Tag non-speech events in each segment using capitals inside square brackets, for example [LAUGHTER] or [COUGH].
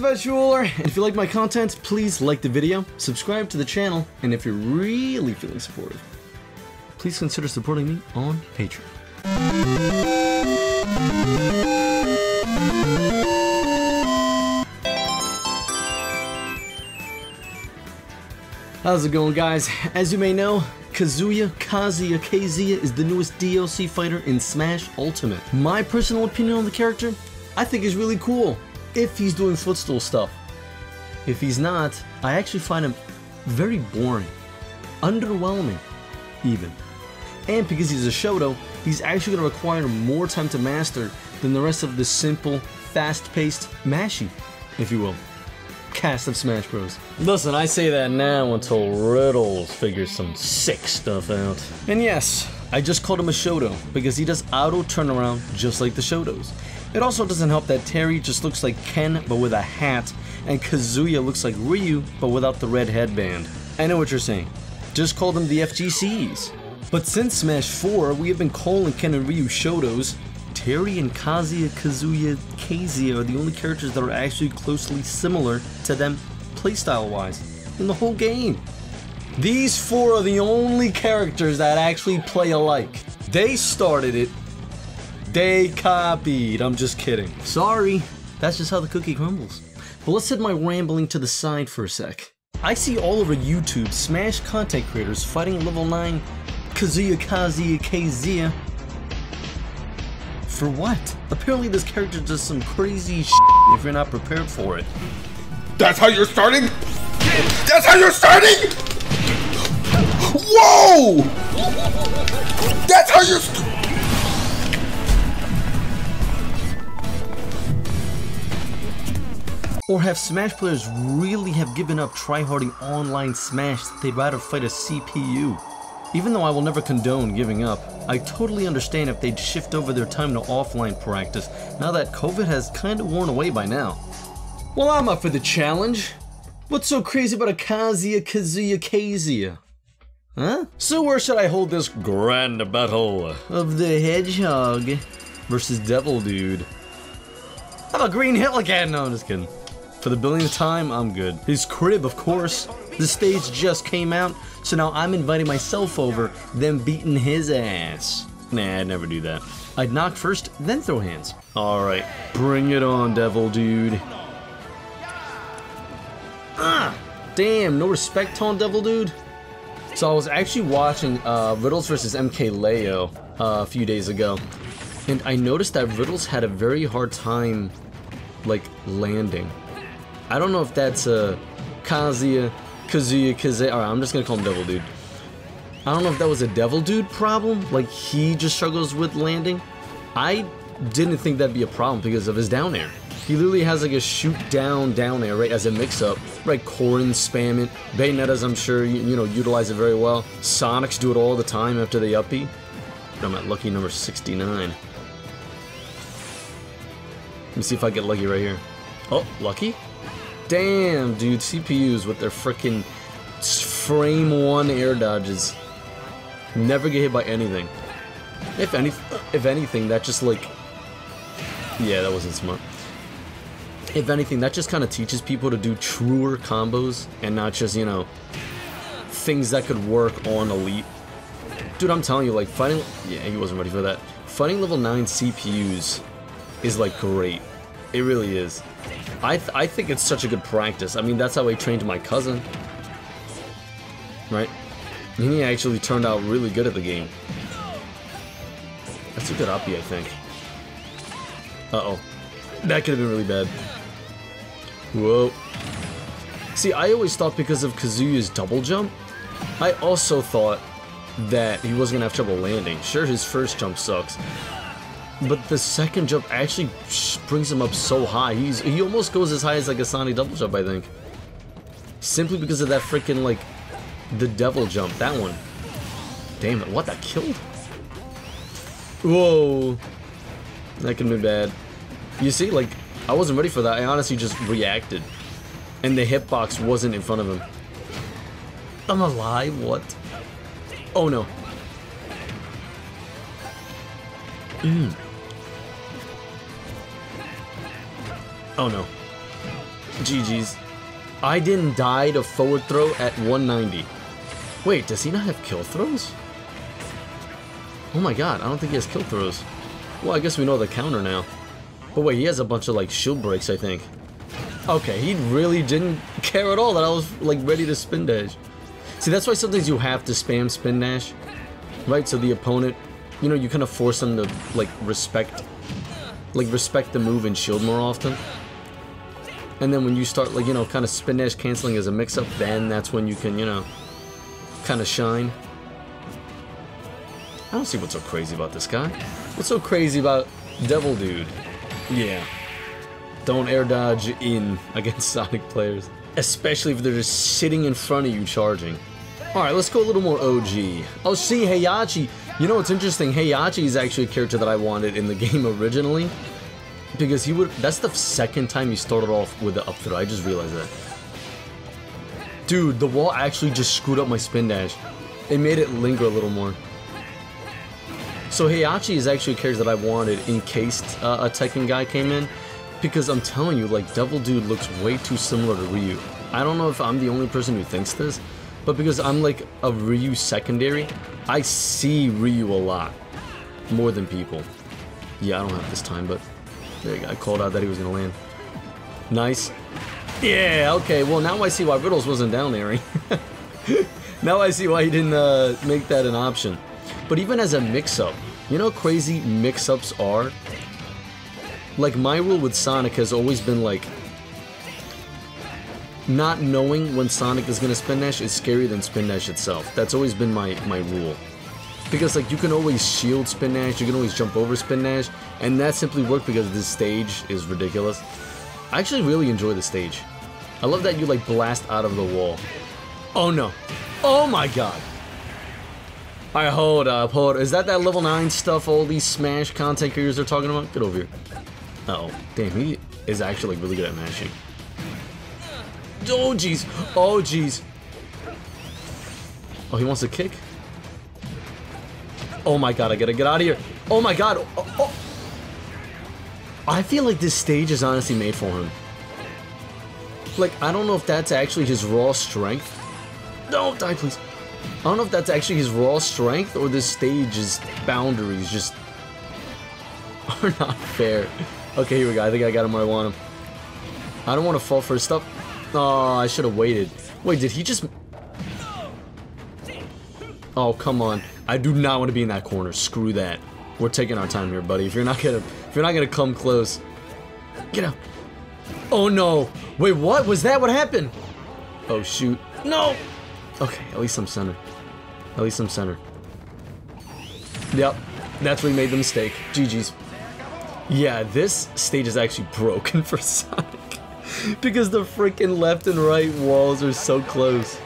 guys, Adventureruler, and if you like my content, please like the video, subscribe to the channel, and if you're really feeling supportive, please consider supporting me on Patreon. How's it going, guys? As you may know, Kazuya Kazuya Kazuya is the newest DLC fighter in Smash Ultimate. My personal opinion on the character, I think is really cool, if he's doing footstool stuff. If he's not, I actually find him very boring, underwhelming, even. And because he's a Shoto, he's actually going to require more time to master than the rest of the simple, fast-paced mashy, if you will cast of Smash Bros. Listen, I say that now until Riddles figures some sick stuff out. And yes, I just called him a Shoto because he does auto turnaround just like the Shotos. It also doesn't help that Terry just looks like Ken but with a hat, and Kazuya looks like Ryu but without the red headband. I know what you're saying. Just call them the FGCs. But since Smash 4, we have been calling Ken and Ryu Shotos, Terry and Kazuya Kazuya Kazuya are the only characters that are actually closely similar to them playstyle wise in the whole game. These four are the only characters that actually play alike. They started it, they copied. I'm just kidding. Sorry, that's just how the cookie crumbles. But let's set my rambling to the side for a sec. I see all over YouTube Smash content creators fighting level 9 Kazuya Kazuya Kazuya for what? Apparently this character does some crazy shit if you're not prepared for it. That's how you're starting? That's how you're starting? Whoa! That's how you're Or have Smash players really have given up tryharding online Smash that they'd rather fight a CPU? Even though I will never condone giving up, I totally understand if they'd shift over their time to offline practice now that COVID has kinda worn away by now. Well, I'm up for the challenge. What's so crazy about a Kazuya Kazuya Kazuya? Huh? So where should I hold this grand battle of the Hedgehog versus Devil Dude? How about Green Hill again? No, I'm just kidding. For the billionth time, I'm good. His crib, of course. The stage just came out, so now I'm inviting myself over, then beating his ass. Nah, I'd never do that. I'd knock first, then throw hands. Alright, bring it on, devil dude. Ah! Damn, no respect on devil dude? So I was actually watching uh, Riddles versus MKLeo uh, a few days ago, and I noticed that Riddles had a very hard time, like, landing. I don't know if that's a Kazuya, Kazuya, Kazuya. Alright, I'm just gonna call him Devil Dude. I don't know if that was a Devil Dude problem, like he just struggles with landing. I didn't think that'd be a problem because of his down air. He literally has like a shoot down down air, right, as a mix-up. Right, Corrin spam it. Bayonetta's, I'm sure, you, you know, utilize it very well. Sonics do it all the time after they uppy. But I'm at lucky number 69. Let me see if I get lucky right here. Oh, lucky? Damn, dude, CPUs with their freaking frame one air dodges. Never get hit by anything. If any, if anything, that just like, yeah, that wasn't smart. If anything, that just kind of teaches people to do truer combos and not just you know things that could work on elite. Dude, I'm telling you, like fighting, yeah, he wasn't ready for that. Fighting level nine CPUs is like great. It really is. I, th I think it's such a good practice. I mean, that's how I trained my cousin. Right? And he actually turned out really good at the game. That's a good uppy, I think. Uh-oh. That could have been really bad. Whoa. See, I always thought because of Kazuya's double jump, I also thought that he wasn't gonna have trouble landing. Sure, his first jump sucks, but the second jump actually brings him up so high. He's he almost goes as high as like a Sonic double jump, I think. Simply because of that freaking like the devil jump. That one. Damn it! What that killed? Whoa. That could be bad. You see, like I wasn't ready for that. I honestly just reacted, and the hitbox wasn't in front of him. I'm alive. What? Oh no. Mm. Oh no. GG's. I didn't die to forward throw at 190. Wait, does he not have kill throws? Oh my god, I don't think he has kill throws. Well, I guess we know the counter now. But wait, he has a bunch of like shield breaks, I think. Okay, he really didn't [LAUGHS] care at all that I was like ready to spin dash. See, that's why sometimes you have to spam spin dash, right? So the opponent, you know, you kind of force them to like respect, like respect the move and shield more often. And then when you start like, you know, kind of spin dash canceling as a mix-up, then that's when you can, you know, kind of shine. I don't see what's so crazy about this guy. What's so crazy about Devil Dude? Yeah. Don't air dodge in [LAUGHS] against Sonic players. Especially if they're just sitting in front of you charging. Alright, let's go a little more OG. Oh, see, Heihachi. You know what's interesting? Heihachi is actually a character that I wanted in the [LAUGHS] game originally. Because he would. That's the second time he started off with the up throw. I just realized that. Dude, the wall actually just screwed up my spin dash. It made it linger a little more. So Heihachi is actually a character that I wanted in case uh, a Tekken guy came in. Because I'm telling you, like, Devil Dude looks way too similar to Ryu. I don't know if I'm the only person who thinks this, but because I'm like a Ryu secondary, I see Ryu a lot. More than people. Yeah, I don't have this time, but there. I called out that he was gonna land. Nice. Yeah, okay, well now I see why Riddles wasn't down there. [LAUGHS] now I see why he didn't uh, make that an option. But even as a mix-up, you know crazy mix-ups are? Like my rule with Sonic has always been like, not knowing when Sonic is gonna spin dash is scarier than spin dash itself. That's always been my, my rule. Because like you can always shield spin dash, you can always jump over spin dash, and that simply worked because this stage is ridiculous. I actually really enjoy the stage. I love that you like blast out of the wall. Oh no. Oh my god. Alright, hold up, hold up. Is that that level 9 stuff all these Smash content creators are talking about? Get over here. Uh oh. Damn, he is actually really good at mashing. Oh, jeez. Oh, jeez. Oh, he wants to kick? Oh my god, I gotta get out of here. Oh my god. Oh, oh. I feel like this stage is honestly made for him. Like, I don't know if that's actually his raw strength. Don't die, please. I don't know if that's actually his raw strength or this stage's boundaries just [LAUGHS] are not fair. Okay, here we go. I think I got him where I want him. I don't want to fall for his stuff. Oh, I should have waited. Wait, did he just... Oh, come on. I do not want to be in that corner. Screw that. We're taking our time here, buddy. If you're not gonna... If you're not gonna come close... Get out. Oh, no. Wait, what? Was that what happened? Oh, shoot. No! Okay, at least I'm center. At least I'm center. Yep. That's where we made the mistake. GG's. Yeah, this stage is actually broken [LAUGHS] for Sonic. because the freaking left and right walls are so close.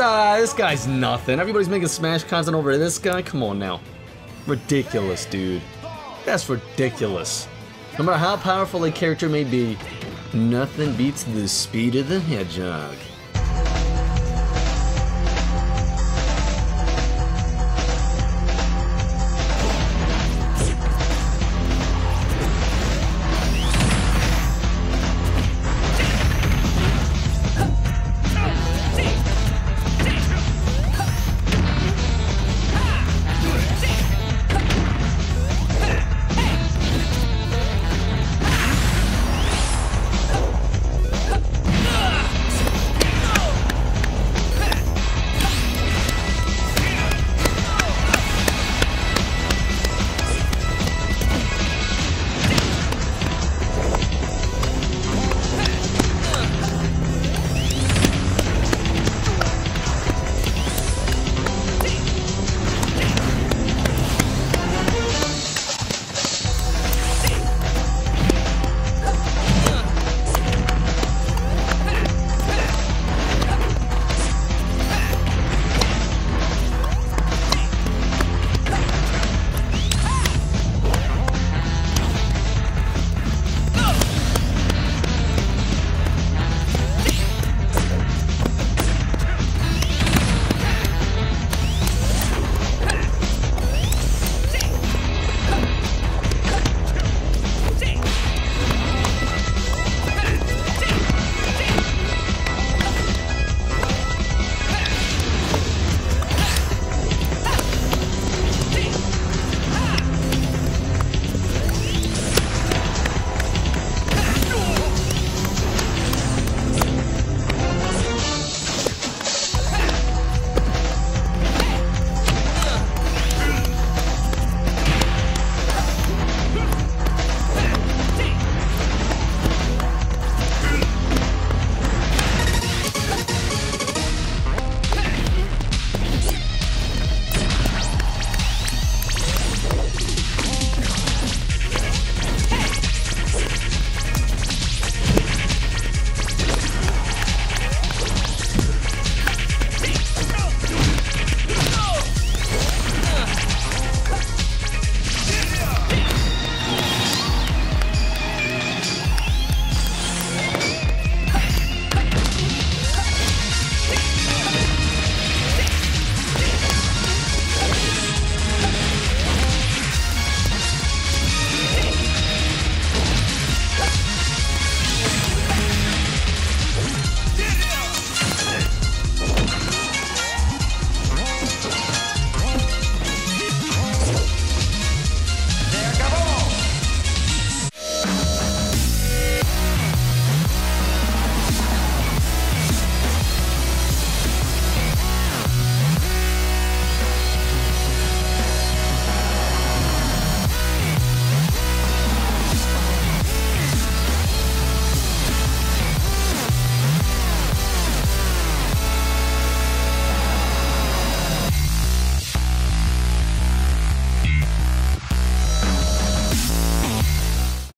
Ah, this guy's nothing. Everybody's making Smash content over this guy? Come on now. Ridiculous, dude. That's ridiculous. No matter how powerful a character may be, nothing beats the speed of the hedgehog.